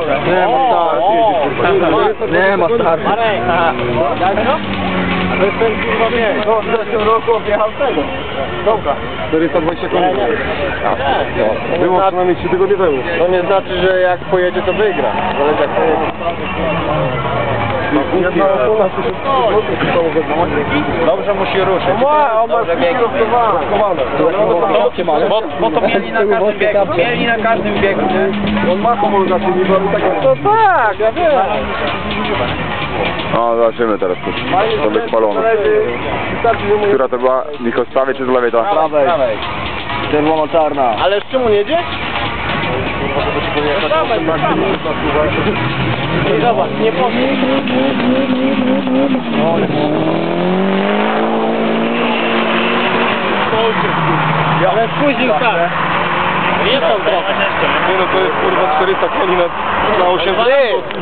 Nie ma startu. Nie ma startu. Marek, to? To jest ten kurwa mnie. No, w zeszłym roku objechał tego. Dołka. 420 koni. Było przynajmniej 3 tygodnie temu. To nie znaczy, że jak pojedzie to wygra. Zależy jak pojedzie. Jedna osoba 1000 zł Dobrze musi ruszyć. Ma, on ma Dobrze biegnie. Bo, bo to mieli na każdym biegu. Mieli na każdym biegu, nie? On ma homologację, niby, ale tak To tak, ja wiem. No, zobaczymy teraz. To będzie spalone. Która to była? Michał z prawej czy z lewej to? prawej. Czerwono-czarna. Ale z czym on jedzie? Dawaj, I zobacz, nie powiem. Ale spóźnił tak. Jest on trochę. Nie no, to jest kurwa 400 koni na, na 800. Ty,